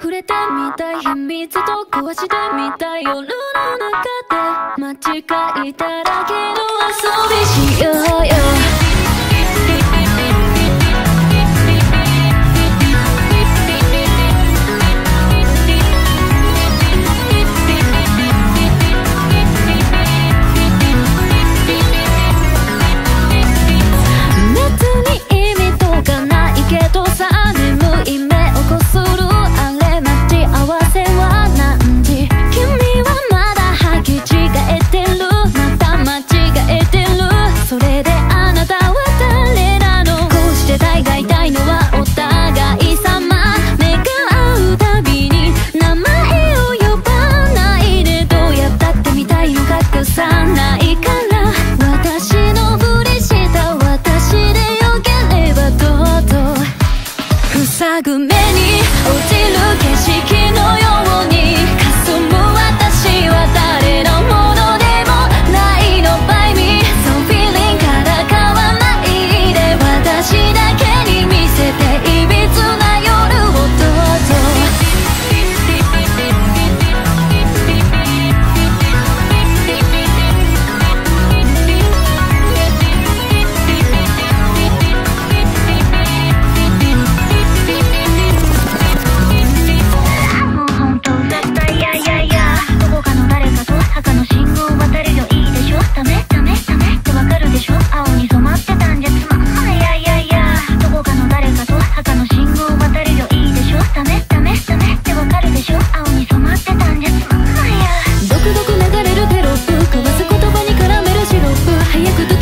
触れてみたい。秘密と壊してみたい。夜の中で間違いだらけの遊びしよう。よのはお互い早く